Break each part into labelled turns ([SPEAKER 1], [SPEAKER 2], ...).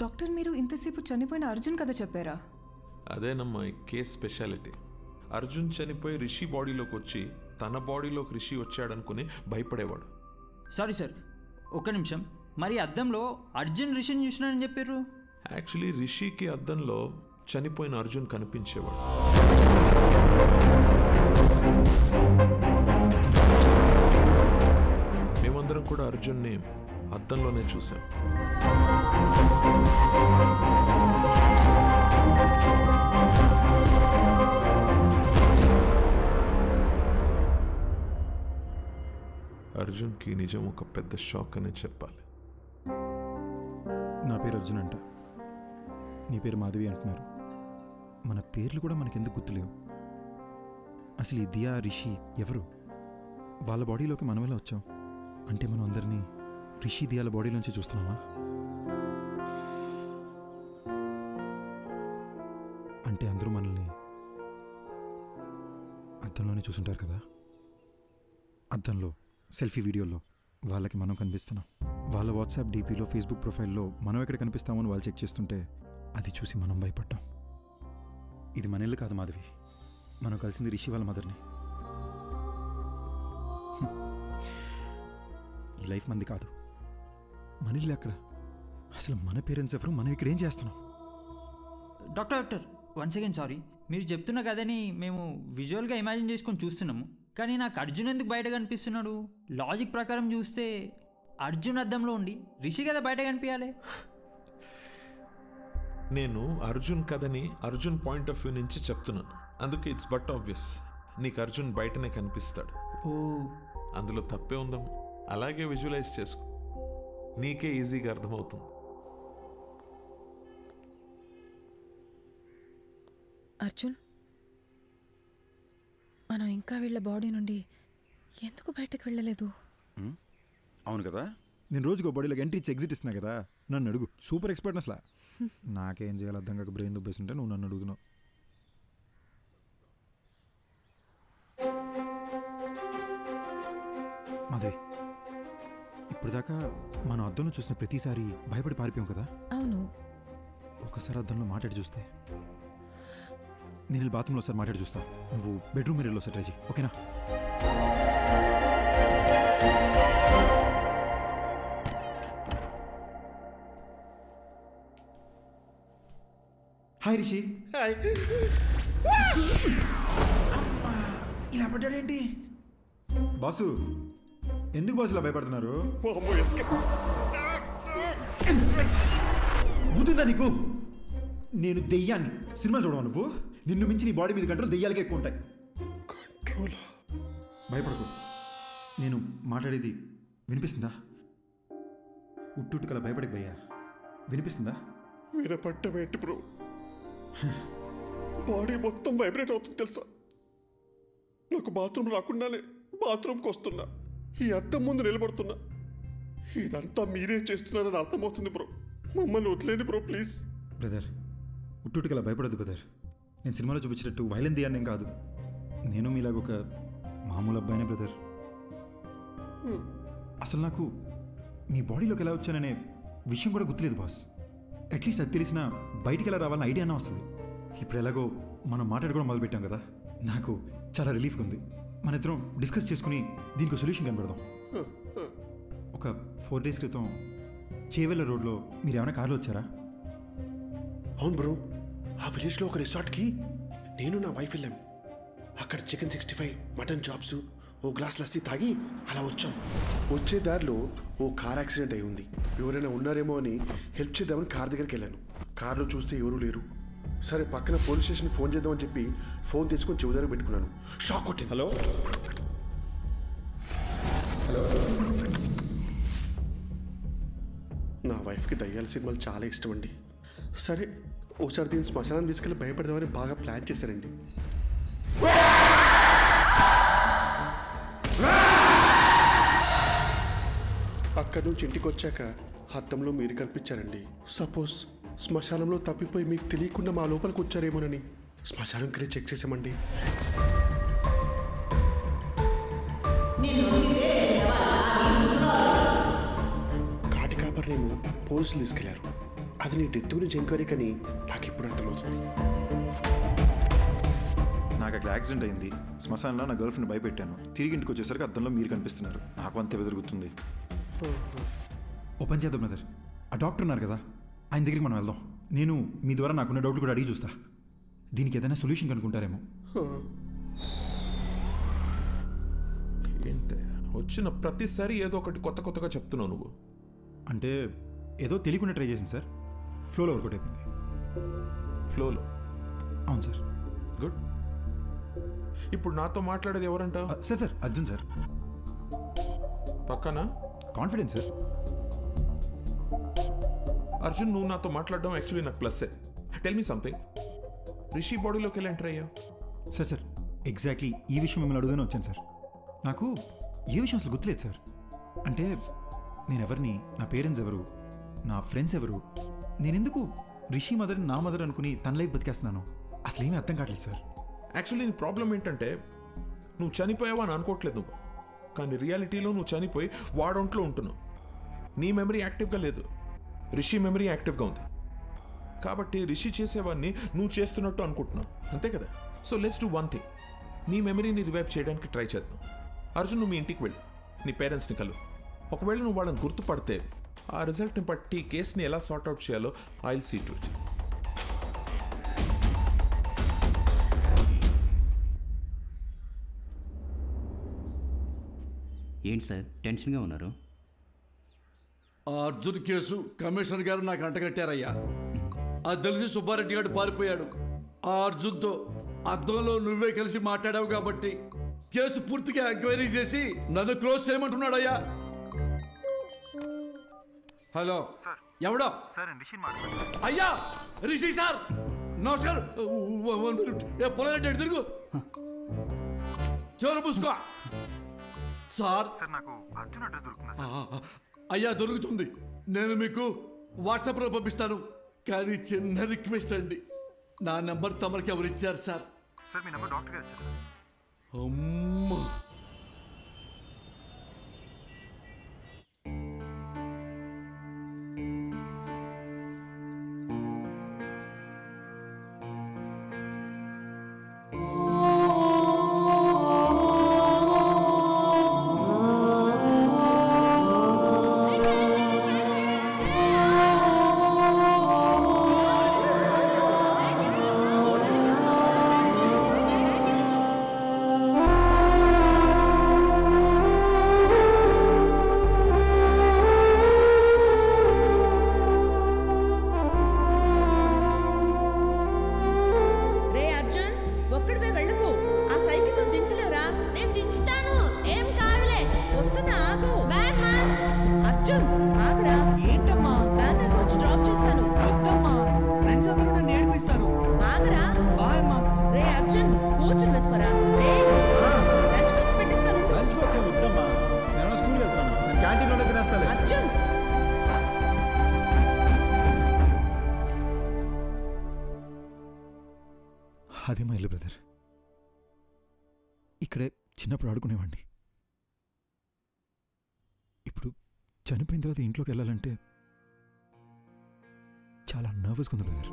[SPEAKER 1] Doctor మీరు ఇంతసేపు చనిపోయిన అర్జున్ కథ చెప్పారా?
[SPEAKER 2] అదేనమ్మా ఈ కేస్ స్పెషాలిటీ. అర్జున్ చనిపోయి రిషి బాడీలోకి వచ్చి తన బాడీలోకి రిషి వచ్చాడనుకుని భయపడేవాడు.
[SPEAKER 3] సారీ సార్ ఒక్క నిమిషం. మరి అద్దంలో అర్జున్ రిషన్ చూసినానని చెప్పారు
[SPEAKER 2] యాక్చువల్లీ రిషికి అద్దంలో చనిపోయిన అర్జున్ కనిపించేవాడు. మేమందరం కూడా అర్జున్ని అద్దంలోనే చూసాం. అర్జున్కి నిజం ఒక పెద్ద షాక్ అనే చెప్పాలి.
[SPEAKER 4] నా పేరు అర్జున్ అంట. నీ పేరు మాధవి అంటున్నారు. మన పేర్లు కూడా మనకెందుకు గుర్తులేవు? అసలు ఈ దియా రిషి ఎవరు? వాళ్ళ బాడీలోకి మనం ఎలా వచ్చాం? అంటే మనం అందరినీ రిషి దియాల బాడీలోంచి చూస్తున్నామా? అంటే అందరూ మనల్ని అద్దంలోనే చూసుంటారు కదా? అద్దంలో సెల్ఫీ వీడియోలో వాళ్ళకి మనం కనిపిస్తున్నాం. వాళ్ళ వాట్సాప్ డీపీలో ఫేస్బుక్ ప్రొఫైల్లో మనం ఎక్కడ కనిపిస్తామని వాళ్ళు చెక్ చేస్తుంటే అది చూసి మనం భయపడ్డాం. ఇది మన ఇల్లు కాదు మాధవి. మనం కలిసింది రిషి వాళ్ళ మదర్ని. ఈ లైఫ్ మంది కాదు. మన ఇల్లు అక్కడ అసలు మన పేరెంట్స్ ఎవరు? మనం ఇక్కడ ఏం చేస్తున్నాం?
[SPEAKER 3] Doctor doctor. One second sorry మీరు చెప్తున్న కథని మేము విజువల్గా ఇమాజిన్ చేసుకొని చూస్తున్నాము. కానీ నాకు అర్జున్ ఎందుకు బయట కనిపిస్తున్నాడు? లాజిక్ ప్రకారం చూస్తే అర్జున్ అద్దంలో ఉండి రిషి కదా బయట కనిపించాలి
[SPEAKER 2] నేను అర్జున్ కథని అర్జున్ పాయింట్ ఆఫ్ వ్యూ నుంచి చెప్తున్నాను. అందుకే ఇట్స్ బట్ ఆబ్వియస్ నీకు అర్జున్ బయటనే కనిపిస్తాడు.
[SPEAKER 3] ఓ.
[SPEAKER 2] అందులో తప్పే ఉందాం అలాగే విజువలైజ్ చేసుకో. నీకే ఈజీగా అర్థమవుతుంది.
[SPEAKER 5] అర్జున్ మనం ఇంకా వీళ్ళ బాడీ నుండి ఎందుకు బయటకు వెళ్ళలేదు?
[SPEAKER 4] అవును కదా? నేను రోజుకో బాడీలోకి ఎంట్రీ ఇచ్చి ఎగ్జిట్ ఇస్తున్నా కదా? నన్ను అడుగు. సూపర్ ఎక్స్పర్ట్ అసలు. నాకేం చేయాలి అర్థం కాక బ్రెయిన్ దుబ్బేస్తుంటే నువ్వు నన్ను అడుగుతున్నావు. మాధవి ఇప్పుడు దాకా మనం అద్దంలో చూసిన ప్రతిసారి భయపడి పారిపోయాం కదా?
[SPEAKER 5] అవును.
[SPEAKER 4] ఒకసారి అద్దంలో మాట్లాడి చూస్తే నేను బాత్రూంలో ఒకసారి మాట్లాడి చూస్తా. నువ్వు బెడ్రూమ్ మీరెళ్ళి ఒకసారి ట్రై చేయి. ఓకేనా? హాయ్ రిషి. అమ్మా, ఇలా పడ్డాడేంటి? బాసు ఎందుకు బాసు ఇలా భయపడుతున్నారు? బుద్ధుందా నీకు? నేను దెయ్యాన్ని. సినిమా చూడవా నువ్వు? నిన్ను మించి నీ బాడీ మీద కంట్రోల్ దెయ్యాలకే ఎక్కువ ఉంటాయి. భయపడకు. నేను మాట్లాడేది వినిపిస్తుందా? ఉట్టుట్టుకల భయపడక భయ్యా. వినిపిస్తుందా?
[SPEAKER 6] వినపడ్డం ఏంటి బ్రో? బాడీ మొత్తం వైబ్రేట్ అవుతుంది తెలుసా? నాకు బాత్రూమ్ రాకుండానే బాత్రూమ్కి వస్తున్నా. ఈ అద్దం ముందు నిలబడుతున్నా. ఇదంతా మీరే చేస్తున్నారని అర్థమవుతుంది బ్రో. మమ్మల్ని వదిలేండి బ్రో ప్లీజ్.
[SPEAKER 4] బ్రదర్ ఉట్టుట్టుకల భయపడదు బ్రదర్. నేను సినిమాలో చూపించినట్టు వైలెన్ దియాన్నేం కాదు. నేను మీలాగ ఒక మామూలు అబ్బాయినే బ్రదర్. అసలు నాకు మీ బాడీలోకి ఎలా వచ్చాననే విషయం కూడా గుర్తులేదు బాస్. అట్లీస్ట్ అది తెలిసిన బయటికి ఎలా రావాలని ఐడియా అన్నా వస్తుంది. ఇప్పుడు ఎలాగో మనం మాట్లాడుకోవడం మొదలుపెట్టాం కదా నాకు చాలా రిలీఫ్గా ఉంది. మన ఇద్దరం డిస్కస్ చేసుకుని దీనికి సొల్యూషన్ కనబడదాం. ఒక ఫోర్ డేస్ క్రితం చేవెళ్ళ రోడ్లో మీరు ఏమైనా కార్లో వచ్చారా?
[SPEAKER 6] అవును బ్రో. ఆ విలేజ్లో ఒక రిసార్ట్కి నేను నా వైఫ్ వెళ్ళాం. అక్కడ chicken sixty five mutton chops ఓ గ్లాస్ లస్సీ తాగి అలా వచ్చాం. వచ్చే దారిలో ఓ కార్ యాక్సిడెంట్ అయి ఉంది. ఎవరైనా ఉన్నారేమో అని హెల్ప్ చేద్దామని కార్ దగ్గరికి వెళ్ళాను. కార్లో చూస్తే ఎవరూ లేరు. సరే పక్కన పోలీస్ స్టేషన్ ఫోన్ చేద్దామని చెప్పి ఫోన్ తీసుకొని చెవి దగ్గర పెట్టుకున్నాను. షాక్ కొట్టింది.
[SPEAKER 4] హలో
[SPEAKER 6] నా వైఫ్కి దయ్యాల సినిమాలు చాలా ఇష్టం అండి. సరే ఓసారి దీన్ని శ్మశానం తీసుకెళ్ళి భయపడదామని బాగా ప్లాన్ చేశానండి అక్కడి నుంచి ఇంటికి వచ్చాక అద్దంలో మీరు కనిపించారండి. సపోజ్ శ్మశానంలో తప్పిపోయి మీకు తెలియకుండా మా లోపలికి వచ్చారేమోనని. శ్మశానంకి వెళ్ళి చెక్ చేసామండి. కాటి కాపర్నేమో పోలీసులు తీసుకెళ్ళారు. అది నీ డెత్ గురించి ఎంక్వైరీ కానీ నాకు ఇప్పుడు అర్థమవుతుంది.
[SPEAKER 4] నాకు అక్కడ యాక్సిడెంట్ అయింది. శ్మశానంలో నా గర్ల్ ఫ్రెండ్ భయపెట్టాను. తిరిగి ఇంటికి వచ్చేసరికి అద్దంలో మీరు కనిపిస్తున్నారు. నాకు అంతే బెదురుగుతుంది. ఓపెన్ చేద్దాం బ్రదర్. ఆ డాక్టర్ ఉన్నారు కదా ఆయన దగ్గరికి మనం వెళ్దాం. నేను మీ ద్వారా నాకున్న డౌట్లు కూడా అడిగి చూస్తా. దీనికి ఏదైనా సొల్యూషన్ కనుక్కుంటారేమో.
[SPEAKER 2] ఏంటి? వచ్చిన ప్రతిసారి ఏదో ఒకటి కొత్త కొత్తగా చెప్తున్నావు నువ్వు.
[SPEAKER 4] అంటే ఏదో తెలియకుండా ట్రై చేసింది సార్. ఫ్లోలో వర్కౌట్ అయిపోయింది.
[SPEAKER 2] ఫ్లోలో?
[SPEAKER 4] అవును సార్.
[SPEAKER 2] గుడ్. ఇప్పుడు నాతో మాట్లాడేది ఎవరంట?
[SPEAKER 4] Sir sir Arjun sir.
[SPEAKER 2] పక్కన?
[SPEAKER 4] Confidence sir.
[SPEAKER 2] అర్జున్ నువ్వు నాతో మాట్లాడడం యాక్చువల్లీ నాకు ప్లస్సే. టెల్ మీ సంథింగ్ రిషి బాడీలోకి వెళ్ళి ఎంటర్ అయ్యావు?
[SPEAKER 4] సార్ సార్ ఎగ్జాక్ట్లీ ఈ విషయం మిమ్మల్ని అడుగుదానే వచ్చాను సార్. నాకు ఏ విషయం అసలు గుర్తులేదు సార్. అంటే నేను ఎవరిని నా పేరెంట్స్ ఎవరు నా ఫ్రెండ్స్ ఎవరు నేనెందుకు రిషి మదర్ నా మదర్ అనుకుని తన లైఫ్ బతికేస్తున్నాను? అసలు ఏమీ అర్థం కావట్లేదు సార్.
[SPEAKER 2] యాక్చువల్లీ నీ ప్రాబ్లం ఏంటంటే నువ్వు చనిపోయావా అని అనుకోవట్లేదు నువ్వు. కానీ రియాలిటీలో నువ్వు చనిపోయి వాడొంట్లో ఉంటున్నావు. నీ మెమరీ యాక్టివ్గా లేదు. రిషి మెమరీ యాక్టివ్గా ఉంది. కాబట్టి రిషి చేసేవాడిని నువ్వు చేస్తున్నట్టు అనుకుంటున్నావు. అంతే కదా? So let's do one thing నీ మెమరీని రివైవ్ చేయడానికి ట్రై చేద్దాం. అర్జున్ నువ్వు మీ ఇంటికి వెళ్ళు. నీ పేరెంట్స్ని కలు. ఒకవేళ నువ్వు వాళ్ళని గుర్తుపడితే ఆ రిజల్ట్ని బట్టి కేసుని ఎలా సార్ట్అవుట్ చేయాలో ఐల్ సీ టు ఇట్
[SPEAKER 7] ఏంటి సార్? టెన్షన్గా ఉన్నారు?
[SPEAKER 8] ఆ అర్జున్ కేసు కమిషనర్ గారు నాకు అంటగట్టారయ్యా. అది తెలిసి సుబ్బారెడ్డి గారు పారిపోయాడు. ఆ అర్జున్తో అద్దంలో నువ్వే కలిసి మాట్లాడావు కాబట్టి కేసు పూర్తిగా ఎంక్వైరీ చేసి నన్ను క్లోజ్ చేయమంటున్నాడయ్యా. హలో. ఎవడో? అయ్యా! రిషి సార్! నమస్కారం. వన్ మినిట్ ఏ పొలగడ్డ ఎటు తిరుగు. చెవులు పూసుకో సార్. ఆ, అయ్యా దొరుకుతుంది. నేను మీకు వాట్సాప్లో పంపిస్తాను. కానీ చిన్న రిక్వెస్ట్ అండి. నా నెంబర్ తమరికి ఎవరు ఇచ్చారు సార్ అమ్మా!
[SPEAKER 4] అదే బ్రదర్. ఇక్కడే చిన్నప్పుడు ఆడుకునేవాడిని ఇప్పుడు చనిపోయిన తర్వాత ఇంట్లోకి వెళ్ళాలంటే చాలా నర్వస్గా ఉంది బ్రదర్.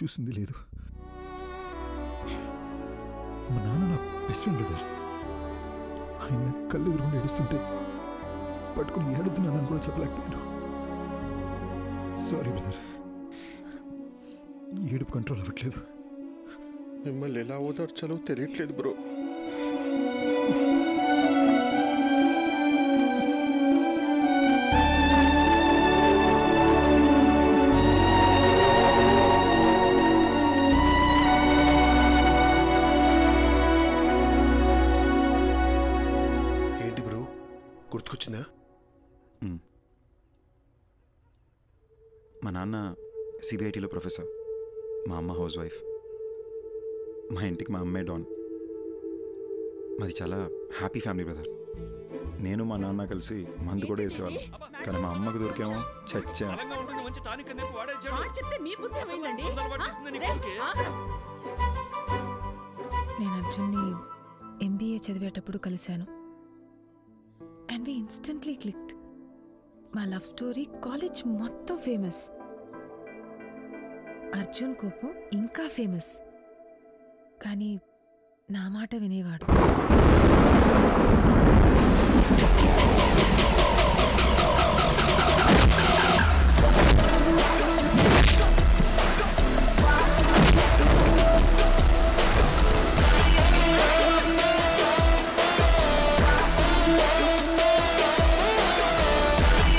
[SPEAKER 4] చూసింది లేదు. మా నాన్న నా బెస్ట్ ఫ్రెండ్ బ్రదర్ ఆయన కళ్ళు ఎదురుకుండా ఏడుస్తుంటే పట్టుకుని ఏడుతున్నానని కూడా చెప్పలేకపోయాను. సారీ బ్రదర్ ఏడుపు కంట్రోల్ అవ్వట్లేదు.
[SPEAKER 6] మిమ్మల్ని ఎలా ఓదార్చాలో తెలియట్లేదు బ్రో గుర్తుకొచ్చిందా?
[SPEAKER 4] మా నాన్న సిబిఐటీలో ప్రొఫెసర్. మా అమ్మ హౌస్ వైఫ్. మా ఇంటికి మా అమ్మే డాన్. మాది చాలా హ్యాపీ ఫ్యామిలీ బ్రదర్. నేను మా నాన్న కలిసి మందు కూడా వేసేవాళ్ళం. కానీ మా అమ్మకు దొరికేమో చచ్చా.
[SPEAKER 5] నేను అర్జున్ని ఎంబీఏ చదివేటప్పుడు కలిశాను. అండ్ వి ఇన్స్టెంట్లీ క్లిక్డ్ మా లవ్ స్టోరీ కాలేజ్ మొత్తం ఫేమస్ అర్జున్ కోపు ఇంకా ఫేమస్ కానీ నా మాట వినేవాడు.